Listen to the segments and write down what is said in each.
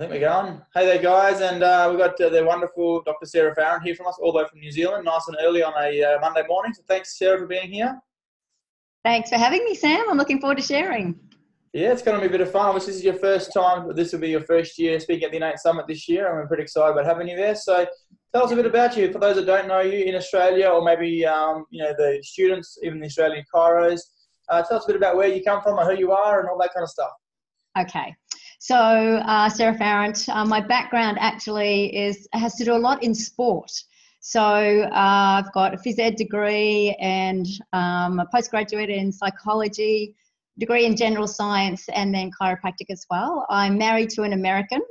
I think we're going. Hey there, guys, and uh, we've got uh, the wonderful Dr. Sarah Farrant here from us, all the way from New Zealand, nice and early on a uh, Monday morning. So thanks, Sarah, for being here. Thanks for having me, Sam. I'm looking forward to sharing. Yeah, it's going to be a bit of fun. Obviously, this is your first time. This will be your first year speaking at the Innate Summit this year, and we're pretty excited about having you there. So, tell us a bit about you for those that don't know you in Australia, or maybe um, you know the students, even the Australian chiros. Uh, tell us a bit about where you come from, and who you are, and all that kind of stuff. Okay. So, uh, Sarah Farrant, uh, my background actually is has to do a lot in sport. So, uh, I've got a phys ed degree and um, a postgraduate in psychology, degree in general science, and then chiropractic as well. I'm married to an American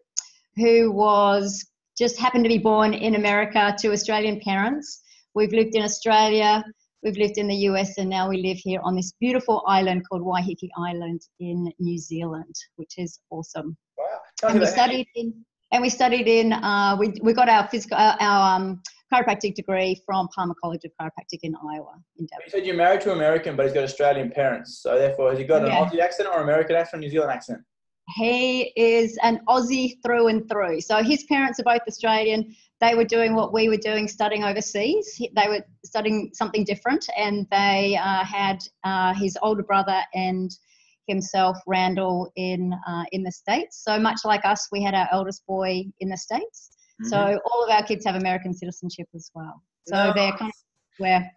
who was just happened to be born in America to Australian parents. We've lived in Australia We've lived in the US and now we live here on this beautiful island called Waiheke Island in New Zealand, which is awesome. Wow. And we studied in, and we studied in, uh, we, we got our physical, uh, our um, chiropractic degree from Palmer College of Chiropractic in Iowa. In you said you're married to an American, but he's got Australian parents. So therefore, has he got an yeah. Aussie accent or American accent or New Zealand accent? He is an Aussie through and through. So his parents are both Australian. They were doing what we were doing, studying overseas. They were studying something different, and they uh, had uh, his older brother and himself, Randall, in uh, in the states. So much like us, we had our eldest boy in the states. Mm-hmm. So all of our kids have American citizenship as well. So nice. they're kind of where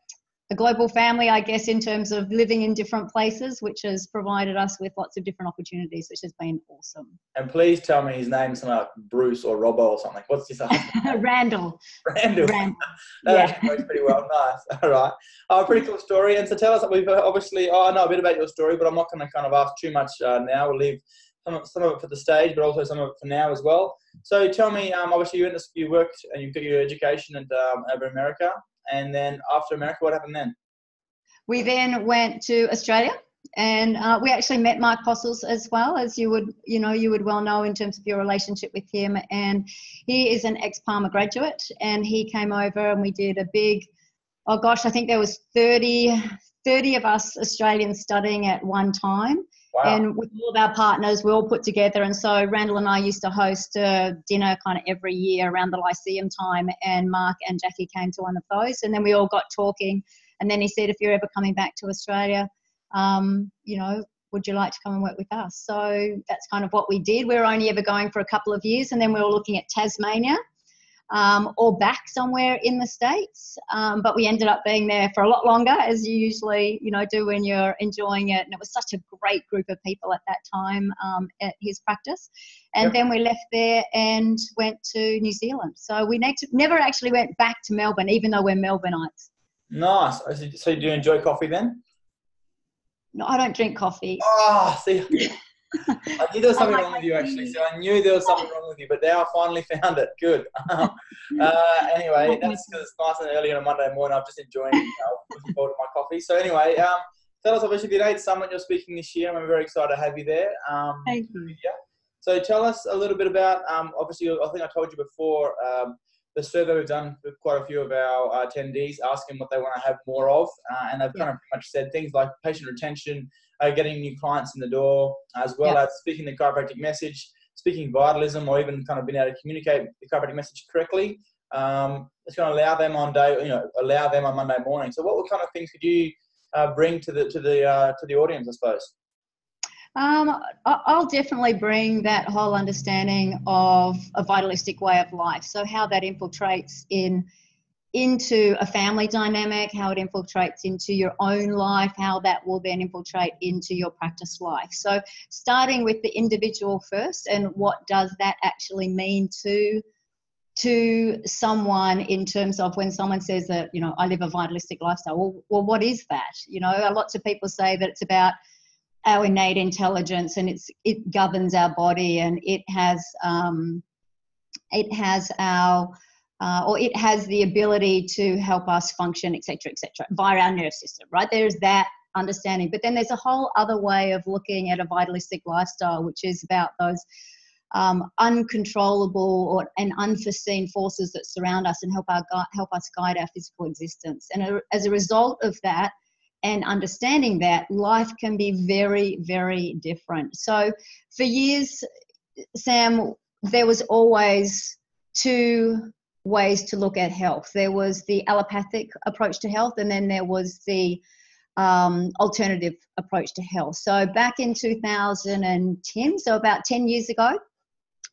a global family, I guess, in terms of living in different places, which has provided us with lots of different opportunities, which has been awesome. And please tell me his name's something like Bruce or Robbo or something. What's his name? Randall. Randall. Randall. that yeah. actually works pretty well. Nice. All right. Oh, pretty cool story. And so tell us, we've obviously, oh, I know a bit about your story, but I'm not going to kind of ask too much uh, now. We'll leave some of, some of it for the stage, but also some of it for now as well. So tell me, um, obviously you, you worked and you got your education and, um, over America and then after America, what happened then? We then went to Australia and uh, we actually met Mike Postles as well as you would you know you would well know in terms of your relationship with him and he is an ex Palmer graduate and he came over and we did a big oh gosh I think there was 30 30 of us Australians studying at one time wow. and with all of our partners we all put together and so Randall and I used to host a dinner kind of every year around the Lyceum time and Mark and Jackie came to one of those and then we all got talking and then he said, if you're ever coming back to Australia, um, you know, would you like to come and work with us? So that's kind of what we did. We were only ever going for a couple of years, and then we were looking at Tasmania um, or back somewhere in the states. Um, but we ended up being there for a lot longer, as you usually, you know, do when you're enjoying it. And it was such a great group of people at that time um, at his practice. And yep. then we left there and went to New Zealand. So we never actually went back to Melbourne, even though we're Melbourneites. Nice. So, do you enjoy coffee then? No, I don't drink coffee. Oh, see, I knew there was something like wrong with you actually. So I knew there was something wrong with you, but now I finally found it. Good. uh, anyway, that's because it's nice and early on a Monday morning. I'm just enjoying looking forward to my coffee. So anyway, um, tell us obviously the Innate Summit you're speaking this year. I'm very excited to have you there. Um, Thank you. Yeah. So tell us a little bit about. Um, obviously, I think I told you before. Um, the survey we've done with quite a few of our uh, attendees, asking what they want to have more of, uh, and they've yeah. kind of pretty much said things like patient retention, uh, getting new clients in the door, as well yeah. as speaking the chiropractic message, speaking vitalism, or even kind of being able to communicate the chiropractic message correctly. Um, it's going to allow them on day, you know, allow them on Monday morning. So, what kind of things could you uh, bring to the to the uh, to the audience, I suppose? Um, I'll definitely bring that whole understanding of a vitalistic way of life. So how that infiltrates in into a family dynamic, how it infiltrates into your own life, how that will then infiltrate into your practice life. So starting with the individual first, and what does that actually mean to to someone in terms of when someone says that you know I live a vitalistic lifestyle. Well, well, what is that? You know, lots of people say that it's about our innate intelligence and it's it governs our body and it has um, it has our uh, or it has the ability to help us function etc etc via our nerve system right? There's that understanding. But then there's a whole other way of looking at a vitalistic lifestyle which is about those um, uncontrollable or and unforeseen forces that surround us and help our help us guide our physical existence. And as a result of that and understanding that life can be very, very different. So, for years, Sam, there was always two ways to look at health. There was the allopathic approach to health, and then there was the um, alternative approach to health. So back in 2010, so about 10 years ago,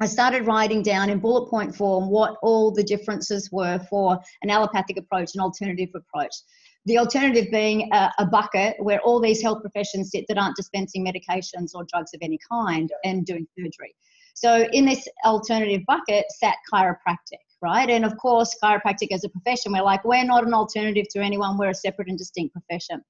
I started writing down in bullet point form what all the differences were for an allopathic approach, an alternative approach. The alternative being a, a, bucket where all these health professions sit that aren't dispensing medications or drugs of any kind and doing surgery. So in this alternative bucket sat chiropractic, right? And of course, chiropractic as a profession, we're like, we're not an alternative to anyone, we're a separate and distinct profession.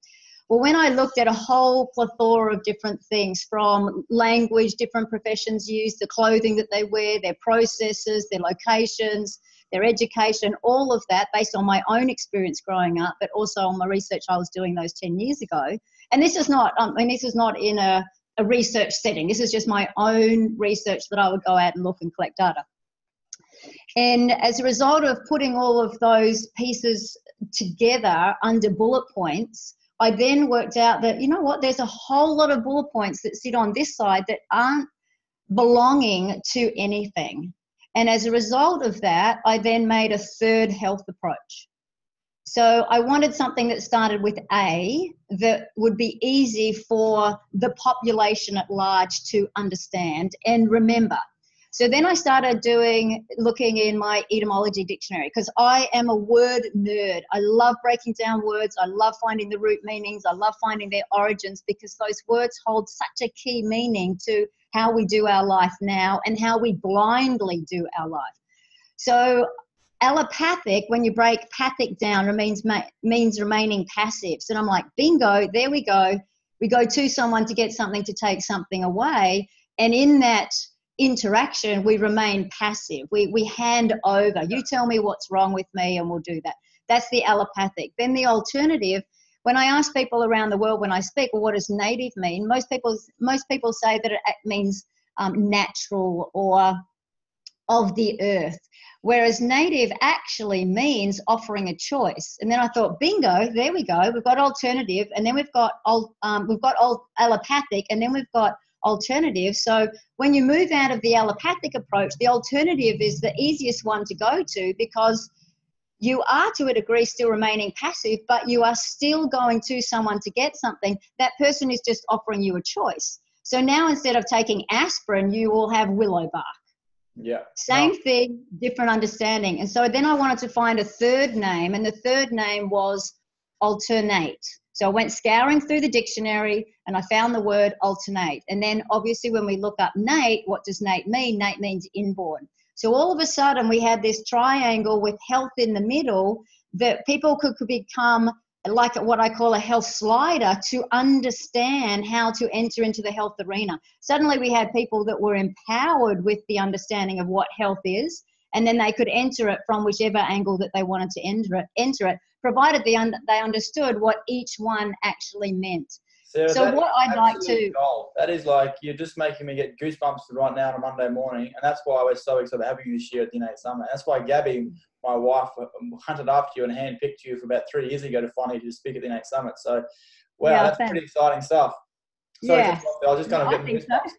Well, when I looked at a whole plethora of different things from language different professions use, the clothing that they wear, their processes, their locations, their education, all of that based on my own experience growing up, but also on the research I was doing those 10 years ago. And this is not, um, I mean, this is not in a, a research setting. This is just my own research that I would go out and look and collect data. And as a result of putting all of those pieces together under bullet points, I then worked out that, you know what, there's a whole lot of bullet points that sit on this side that aren't belonging to anything. And as a result of that, I then made a third health approach. So I wanted something that started with A that would be easy for the population at large to understand and remember. So then I started doing, looking in my etymology dictionary because I am a word nerd. I love breaking down words. I love finding the root meanings. I love finding their origins because those words hold such a key meaning to how we do our life now and how we blindly do our life. So allopathic, when you break pathic down, means, means remaining passive. So I'm like, bingo, there we go. We go to someone to get something to take something away. And in that interaction, we remain passive. We, we hand over. You tell me what's wrong with me, and we'll do that. That's the allopathic. Then the alternative. When I ask people around the world when I speak, well, what does native mean? Most people most people say that it means um, natural or of the earth, whereas native actually means offering a choice. And then I thought, bingo, there we go. We've got alternative, and then we've got um, we've got old allopathic, and then we've got alternative. So when you move out of the allopathic approach, the alternative is the easiest one to go to because you are to a degree still remaining passive, but you are still going to someone to get something. That person is just offering you a choice. So now instead of taking aspirin, you will have willow bark. Yeah. Same thing, different understanding. And so then I wanted to find a third name, and the third name was alternate. So I went scouring through the dictionary and I found the word alternate. And then obviously when we look up Nate, what does Nate mean? Nate means inborn. So all of a sudden we had this triangle with health in the middle that people could, become like what I call a health slider to understand how to enter into the health arena. Suddenly we had people that were empowered with the understanding of what health is, and then they could enter it from whichever angle that they wanted to enter it. Enter it provided they, un- they understood what each one actually meant. Sarah, so what I'd like to goal. that is like you're just making me get goosebumps right now on a Monday morning, and that's why I was so excited having you this year at the Innate Summit. That's why Gabby, my wife, hunted after you and handpicked you for about three years ago to finally to speak at the Innate Summit. So, wow, yeah, that's thanks. pretty exciting stuff. Sorry, yeah, I was just kind of getting goosebumps. So.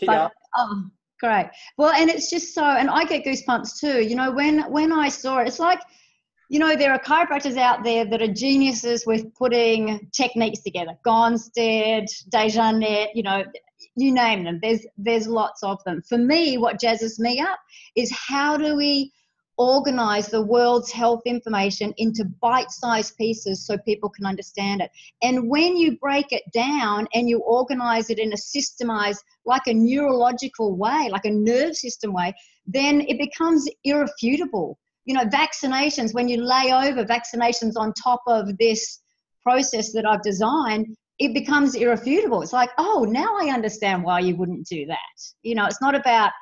Keep but, going. Oh, great. Well, and it's just so, and I get goosebumps too. You know, when when I saw it, it's like you know, there are chiropractors out there that are geniuses with putting techniques together. Gonstead, DeJarnette, you know, you name them. There's there's lots of them. For me, what jazzes me up is how do we organize the world's health information into bite-sized pieces so people can understand it. And when you break it down and you organize it in a systemized, like a neurological way, like a nerve system way, then it becomes irrefutable you know, vaccinations, when you lay over vaccinations on top of this process that I've designed, it becomes irrefutable. It's like, oh, now I understand why you wouldn't do that. You know, it's not about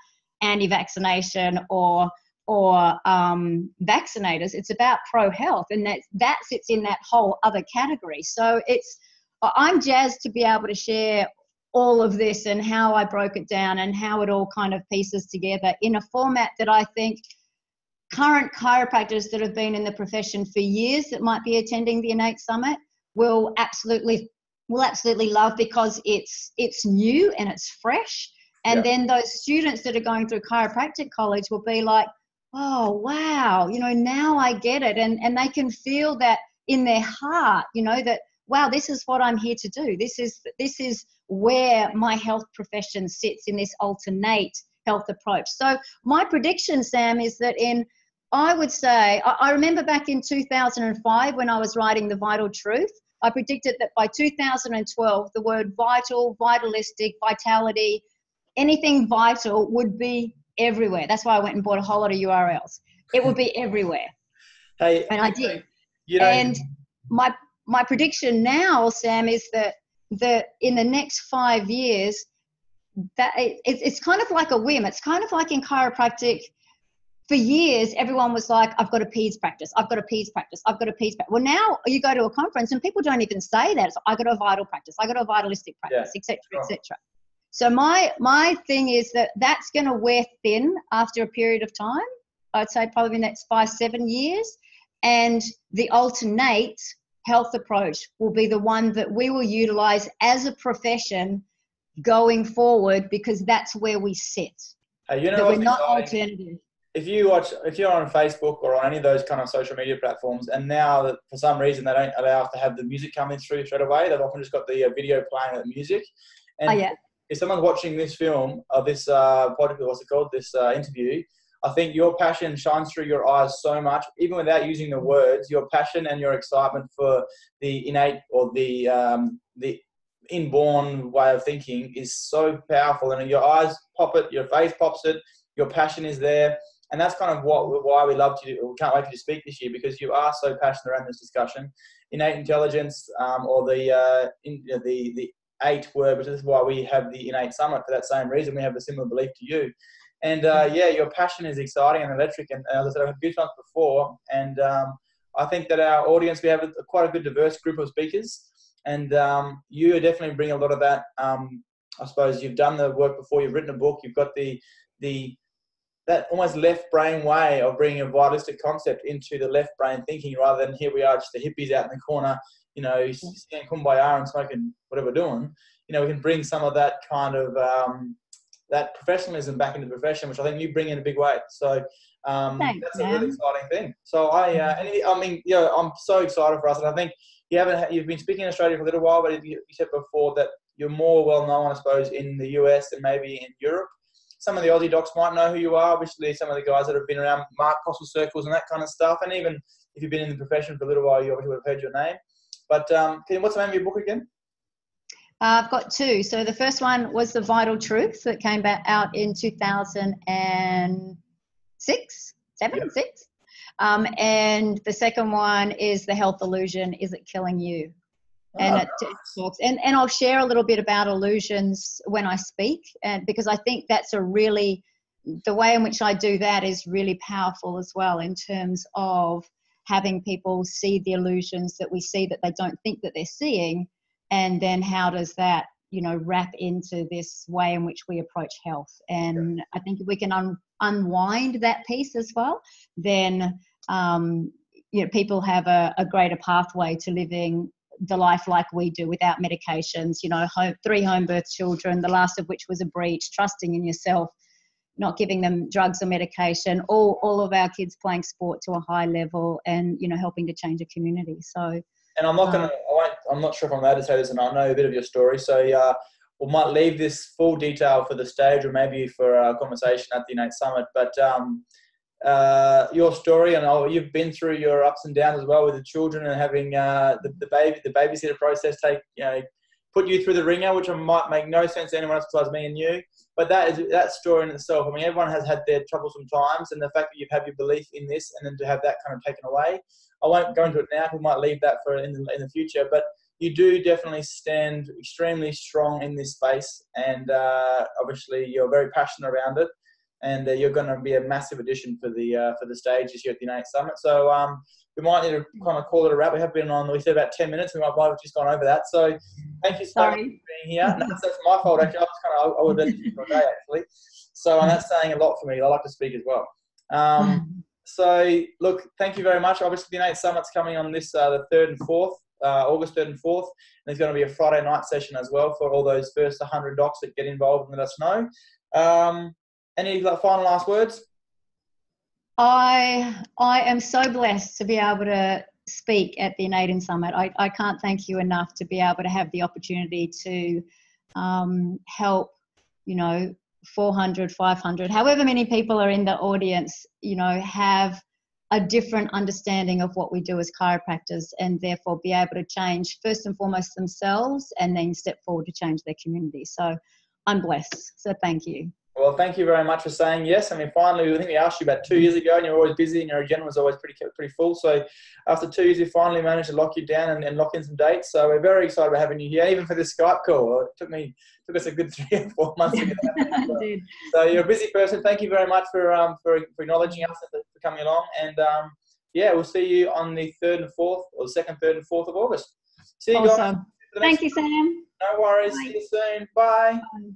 anti-vaccination or or um, vaccinators. It's about pro health, and that that sits in that whole other category. So it's I'm jazzed to be able to share all of this and how I broke it down and how it all kind of pieces together in a format that I think current chiropractors that have been in the profession for years that might be attending the innate summit will absolutely will absolutely love because it's it's new and it's fresh And Yeah. then those students that are going through chiropractic college will be like, oh, wow, you know, now I get it. And, and they can feel that in their heart, you know, that, wow, this is what I'm here to do. This is, this is where my health profession sits in this alternate health approach. So my prediction, Sam, is that in I would say, I, I remember back in 2005 when I was writing The Vital Truth, I predicted that by 2012, the word vital, vitalistic, vitality, anything vital would be everywhere. That's why I went and bought a whole lot of URLs. It would be everywhere. Hey, And I did. you know, And my my prediction now, Sam, is that that in the next five years, that it, it's it's kind of like a whim. It's kind of like in chiropractic. For years, everyone was like, "I've got a PEDS practice. I've got a PEDS practice. I've got a PEDS practice." Well, now you go to a conference and people don't even say that. It's, "I got a vital practice. I got a vitalistic practice, etc., etc." So my my thing is that that's going to wear thin after a period of time. I'd say probably the next five seven years, and the alternate health approach will be the one that we will utilize as a profession going forward because that's where we sit. hey, you know that we're not exciting? alternative. If you watch if you're on facebook or on any of those kind of social media platforms and now that for some reason they don't allow us to have the music coming through straight away they've often just got the uh, video playing with the music. And Oh yeah, if someone's watching this film or this uh podcast what's it called? This uh, interview i think your passion shines through your eyes so much even without using the words your passion and your excitement for the innate or the um the inborn way of thinking is so powerful. And your eyes pop it your face pops it your passion is there and that's kind of what why we love you. We can't wait for you to speak this year because you are so passionate around this discussion. Innate intelligence, um, or the uh, in, the the eight word, which is why we have the innate summit for that same reason. We have a similar belief to you, and uh, yeah, your passion is exciting and electric. And, as I said, I've had before, and um, I think that our audience we have a, quite a good diverse group of speakers, and um, you definitely bringing a lot of that. Um, I suppose you've done the work before. You've written a book. You've got the the that almost left brain way of bringing a vitalistic concept into the left brain thinking rather than here we are just the hippies out in the corner, you know, singing kumbaya and smoking whatever we're doing. You know, we can bring some of that kind of um, that professionalism back into the profession, which I think you bring in a big way. So um, Thanks, that's a really exciting thing. So I, uh, and it- I mean, yeah, I'm so excited for us, and I think you haven't you've been speaking in Australia for a little while, but you, you said before that you're more well known, I suppose, in the US and maybe in Europe some of the Aussie docs might know who you are. Obviously, some of the guys that have been around Mark Cossel circles and that kind of stuff. And even if you've been in the profession for a little while, you obviously would have heard your name. But um, what's the name of your book again? Uh, I've got two. So the first one was the Vital Truth that came back out in 2006, seven, Yep. six. Um, and the second one is the Health Illusion: Is it killing you? And Oh, it, it talks and, and i'll share a little bit about illusions when i speak and because i think that's a really the way in which i do that is really powerful as well in terms of having people see the illusions that we see that they don't think that they're seeing and then how does that you know wrap into this way in which we approach health? And i think if we can un- unwind that piece as well then um, you know people have a, a greater pathway to living the life like we do without medications you know home, three home birth children the last of which was a breech trusting in yourself not giving them drugs or medication all, all of our kids playing sport to a high level and you know helping to change a community so And I'm not going Uh, to, I won't, I'm not sure if I'm allowed to say this, and I know a bit of your story. So uh, we might leave this full detail for the stage or maybe for a conversation at the Innate Summit. But um, uh, your story, and you've been through your ups and downs as well with the children and having uh, the, the baby, the babysitter process take, you know, put you through the wringer, which might make no sense to anyone else besides me and you. But that is that story in itself. I mean, everyone has had their troublesome times, and the fact that you've had your belief in this, and then to have that kind of taken away. I won't go into it now. We might leave that for in the, in the future. But you do definitely stand extremely strong in this space, and uh, obviously you're very passionate around it. And uh, you're going to be a massive addition for the uh, for the stage this year at the Innate Summit. So um, we might need to kind of call it a wrap. We have been on. We said about ten minutes. We might have just gone over that. So thank you so much for being here. No, that's, my fault actually. I was kind of I would have for a day actually. So and that's saying a lot for me. I like to speak as well. Um, so look, thank you very much. Obviously, the Innate Summit's coming on this uh, the third and fourth uh, August 3rd and 4th. And there's going to be a Friday night session as well for all those first 100 docs that get involved and let us know. Um, any final last words? I I am so blessed to be able to speak at the Innate Summit. I, I can't thank you enough to be able to have the opportunity to um, help, you know, 400, 500, however many people are in the audience, you know, have a different understanding of what we do as chiropractors and therefore be able to change first and foremost themselves and then step forward to change their community. So I'm blessed. So thank you. Well, thank you very much for saying yes. I mean, finally, I think we asked you about two years ago, and you're always busy, and your agenda was always pretty pretty full. So, after two years, we finally managed to lock you down and, and lock in some dates. So, we're very excited about having you here, even for this Skype call. It took me took us a good three or four months to get that. so, you're a busy person. Thank you very much for um for, for acknowledging us and for coming along. And um, yeah, we'll see you on the third and fourth, or the second, third, and fourth of August. See you awesome. guys. Thank you, Sam. No worries. Bye. See you soon. Bye. Bye.